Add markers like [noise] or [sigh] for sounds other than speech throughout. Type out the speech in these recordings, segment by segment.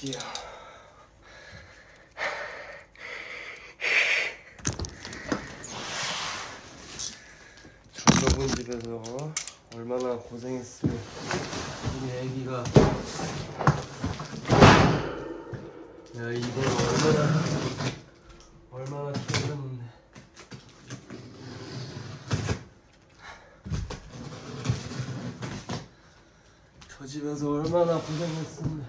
Yeah. 집에서 얼마나 고생했으면 우리 애기가. 야 이걸 얼마나 얼마나 키웠는데 저 집에서 얼마나 고생했으면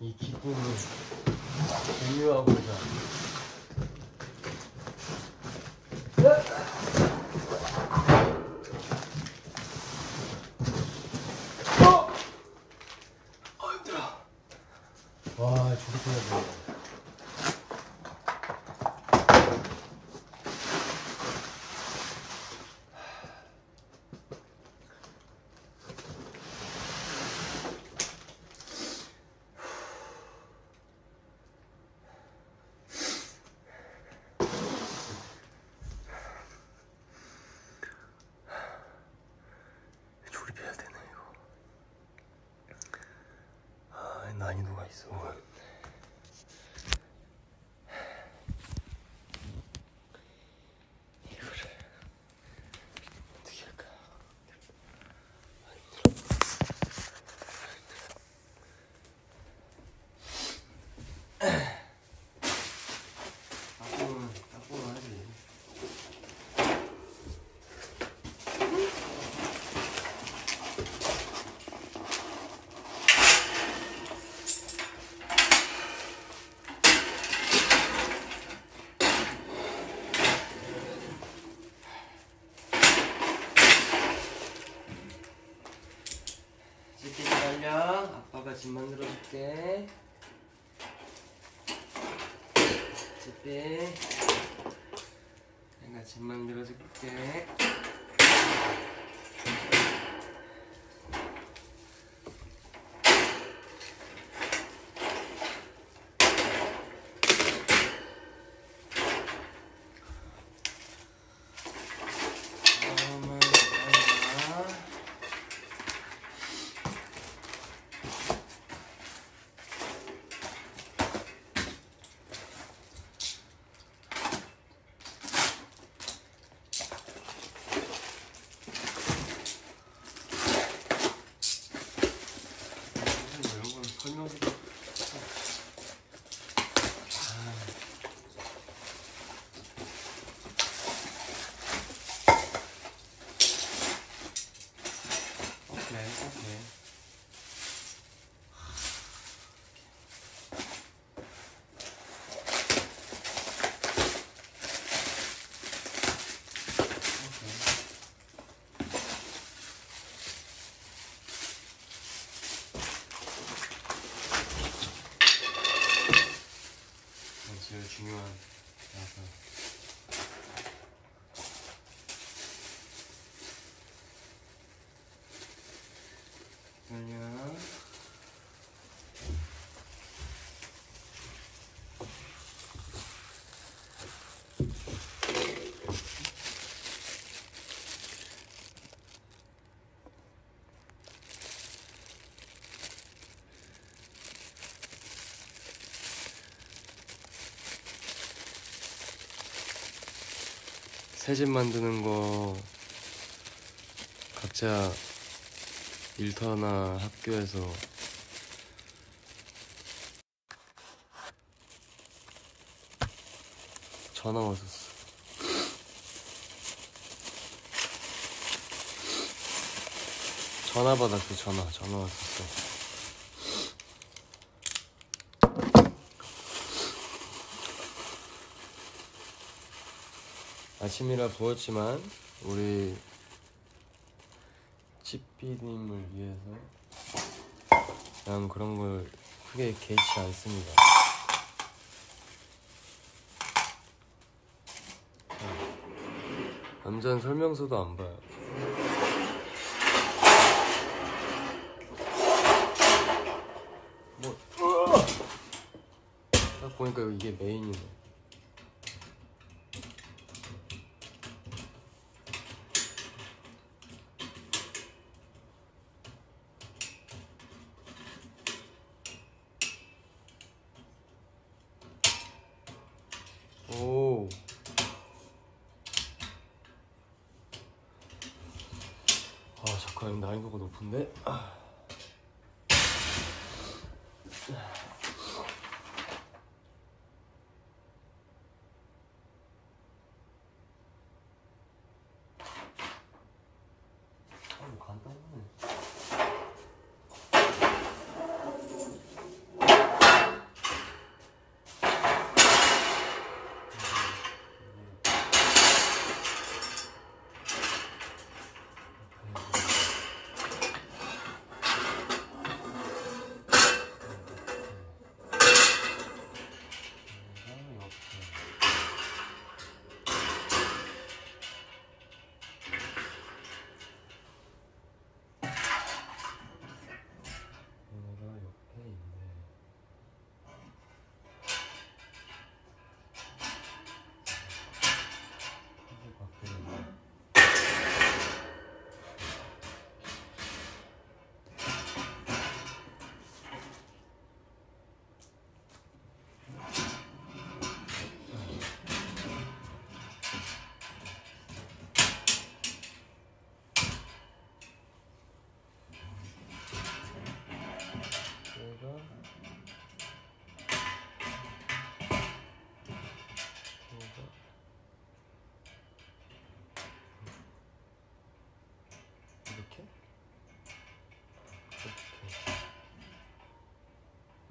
이 기쁨을 공유하고자 어! 어 힘들어 와 저렇게 해야 돼 조립해야 되나 이거 아 난이도가 있어 이거를 어떻게 할까 닦고는 닦고는 하지 집게 기다려 아빠가 집 만들어줄게. 집게 내가 집 만들어줄게 엄마, 엄마. 이런 건 설명서도 오케이 오케이 이건 제일 중요한 나서 기다려 새 집 만드는 거 각자 일터나 학교에서 전화 왔었어. 전화 받았어, 전화. 전화 왔었어. 아침이라 부었지만 우리 찌삐님을 위해서 난 그런 걸 크게 개의치 않습니다. 남자는 설명서도 안 봐요. 뭐, 딱 보니까 이게 메인이네. 난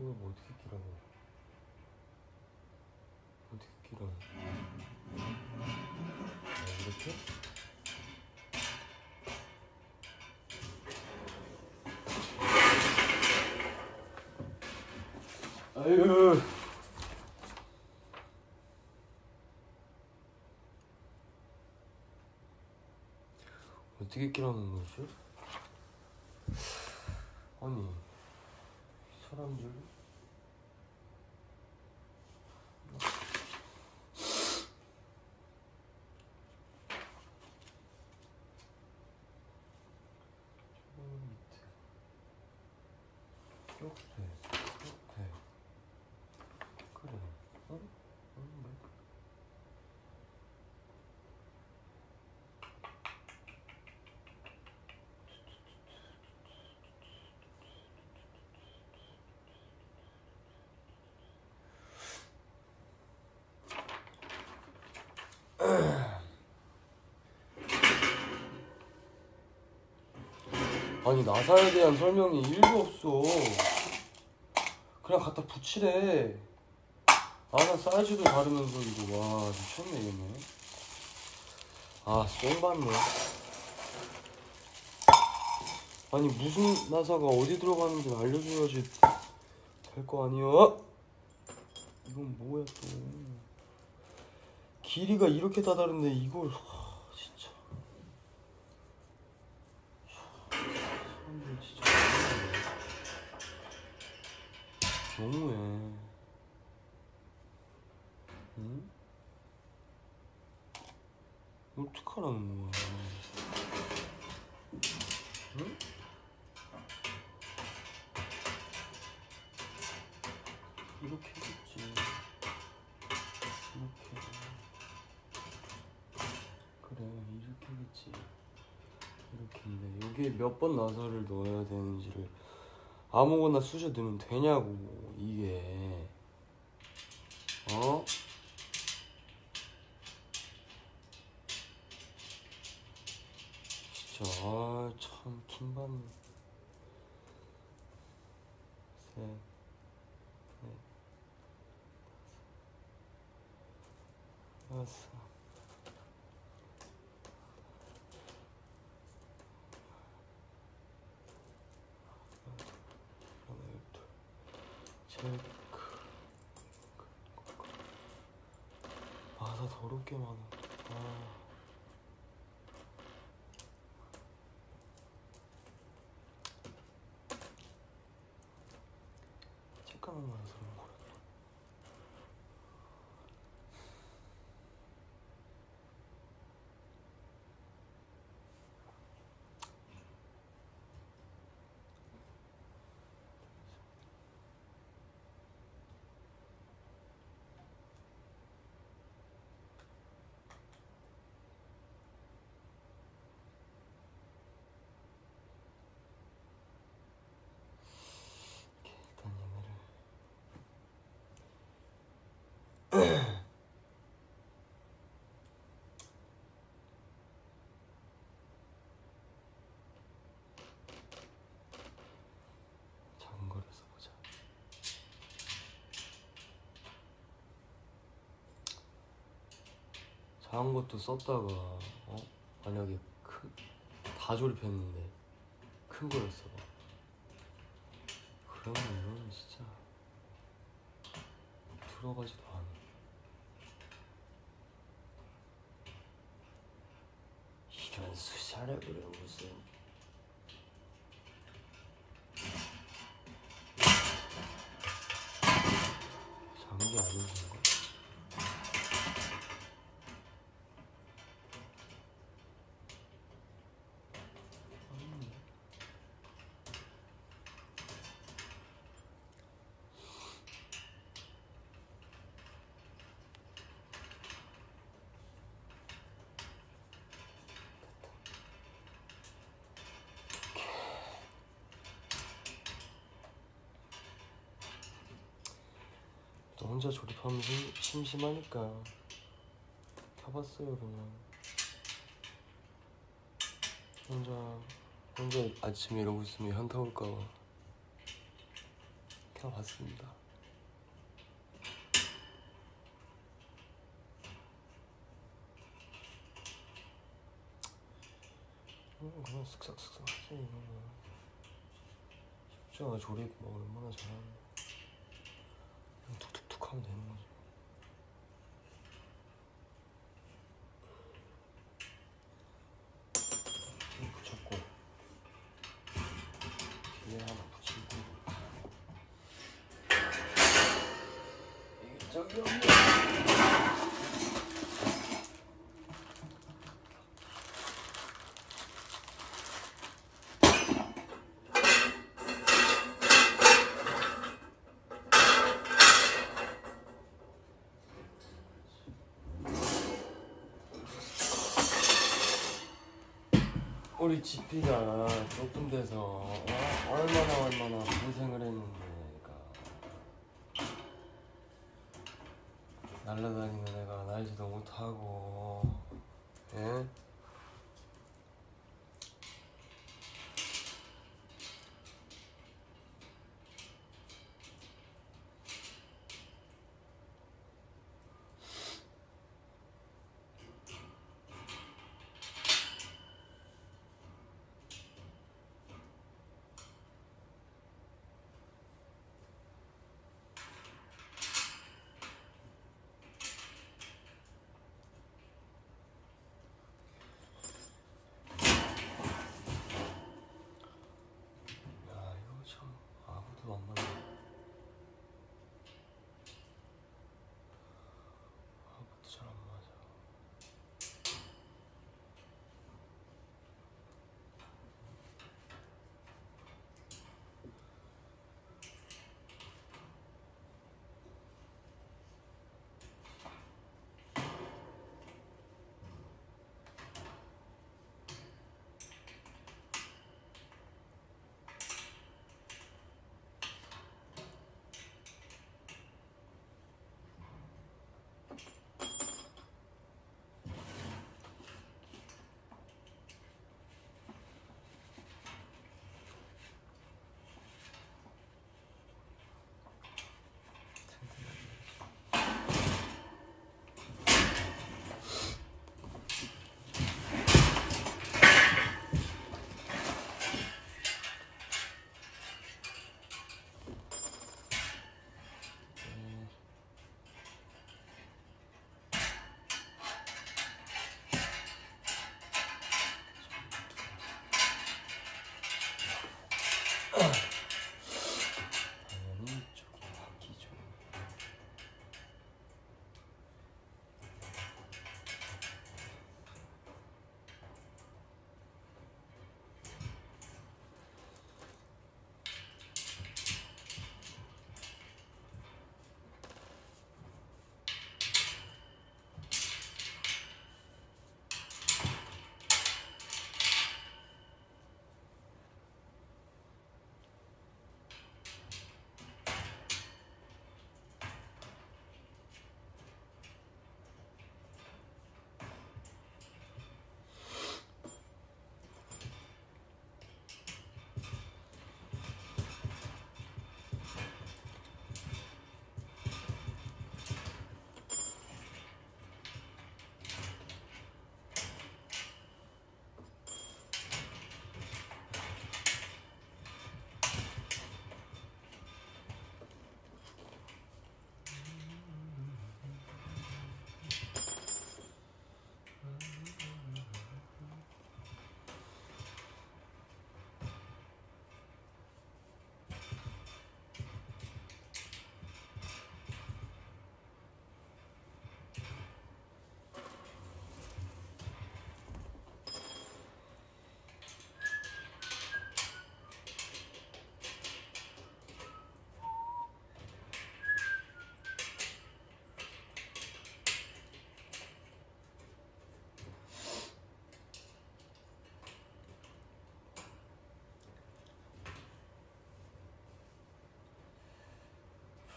이거 뭐 어떻게 끼라고 어떻게 끼라 아, 이렇게? 아유. 어떻게 끼라는 거지? 아니 사람들 저 밑에 옆에 옆에 그래 어? 어? 뭐? 아니 나사에 대한 설명이 1도 없어. 그냥 갖다 붙이래. 나사 사이즈도 다르면서 이거 와 미쳤네 얘네. 아쏨 받네 아니 무슨 나사가 어디 들어가는지 알려줘야지 될 거 아니야? 이건 뭐야 또. 길이가 이렇게 다 다른데 이걸 하, 진짜 사람들 진짜 너무해. 응? 어떡하라는 거야. 응? 이렇게 해줬지. 이렇게. 그래, 이렇게 하겠지. 이렇게인데 여기에 몇 번 나사를 넣어야 되는지를 아무거나 쑤셔 넣으면 되냐고 이게 어? 진짜 아참 킹받네 셋 넷, 다섯 여섯 하나 둘 체크 아나 더럽게 많아. 아 작은 것도 썼다가 어? 만약에 큰, 다 조립했는데 큰 거였어. 그러면 이거는 진짜 들어가지도 않아. 이런 수샤를 그래 무슨 작은 게 아닌 건가? 또 혼자 조립하면 심, 심심하니까 켜봤어요 그냥. 혼자 혼자 아침에 이러고 있으면 현타 올까봐 켜봤습니다. 음, 그냥 쓱싹쓱싹 하지 이거는 쉽잖아 조립 뭐 얼마나 잘하는데. 툭툭툭 하면 되는 거지. 좀 붙였고 뒤에 하나 붙이고 이게 저기 없네. 우리 지피가 데서 어? 얼마나 얼마나 고생을 했는데 얘가 날라다니는 애가 날지도 못하고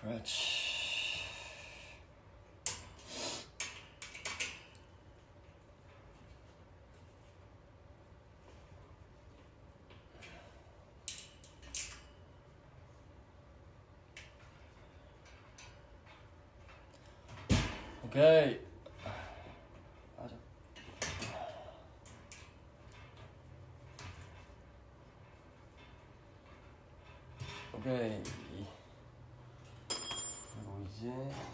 그렇지. 오케이. 맞아. 오케이. Yeah.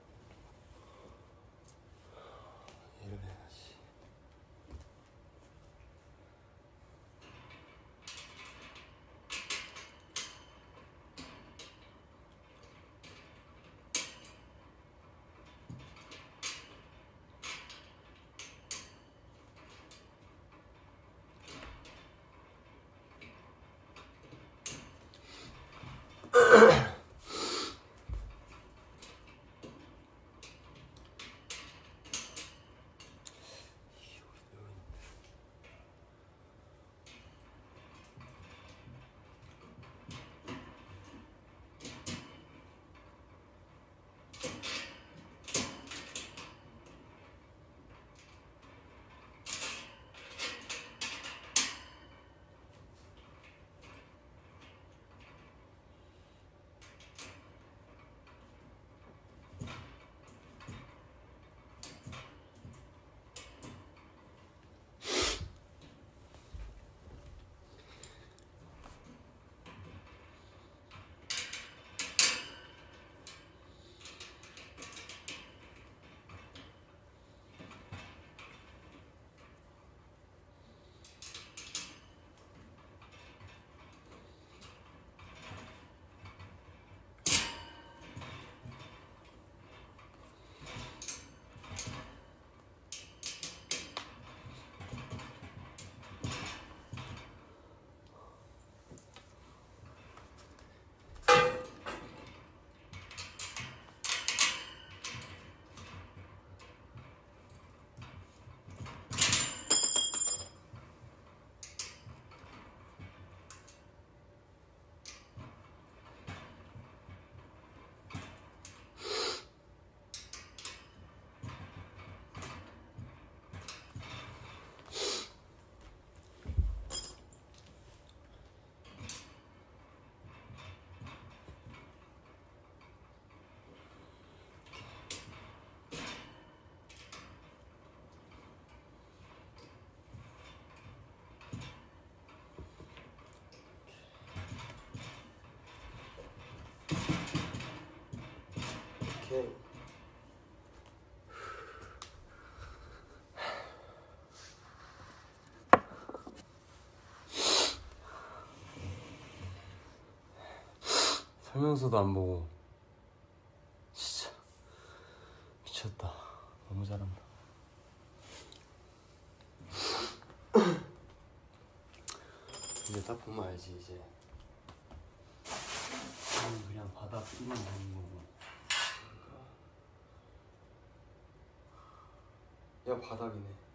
설명서도 안 보고. 진짜. 미쳤다. 너무 잘한다. [clears throat] 이제 딱 보면 알지 이제. 그냥 바다 뿌리만 보는 거고. 그러니까. 야 바닥이네.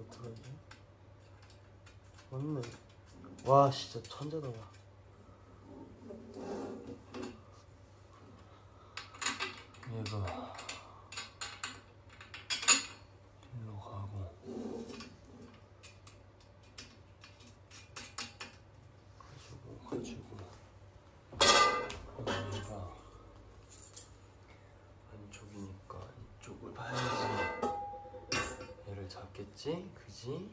어떡하지? 맞네 와 진짜 천재다 와 해야지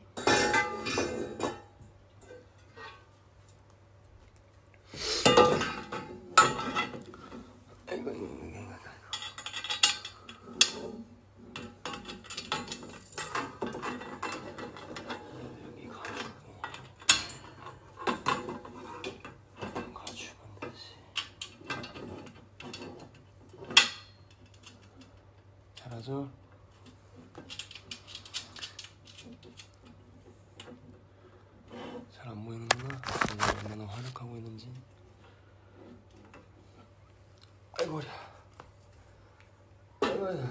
아이고 아이고.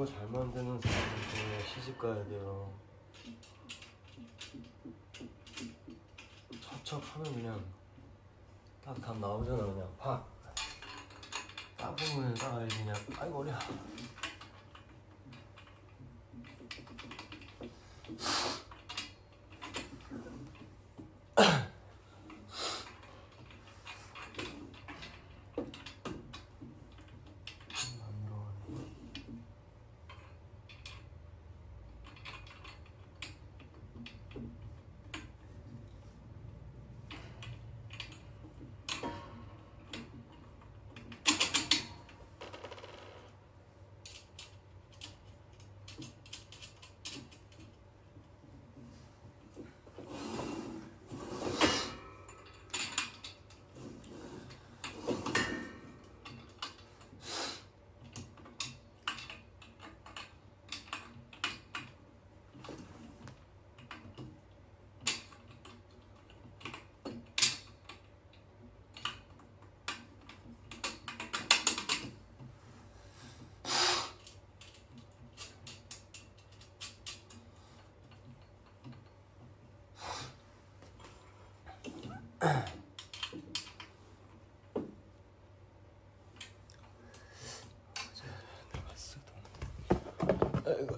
거 잘 만드는 사람한테 시집 가야 돼요. 척척하면 그냥 딱답 나오잖아 그냥 팍. 딱 보면 딱 알지 그냥 아이고 어려. 아이고.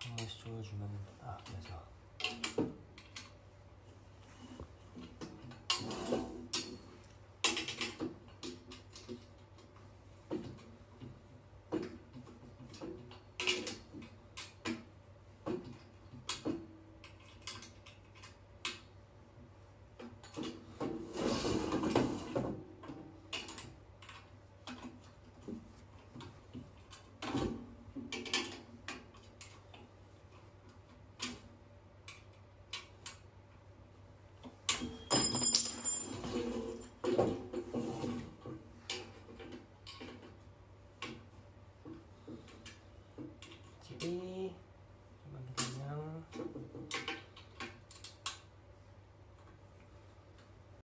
한 번씩 조여주면 딱 돼서 집이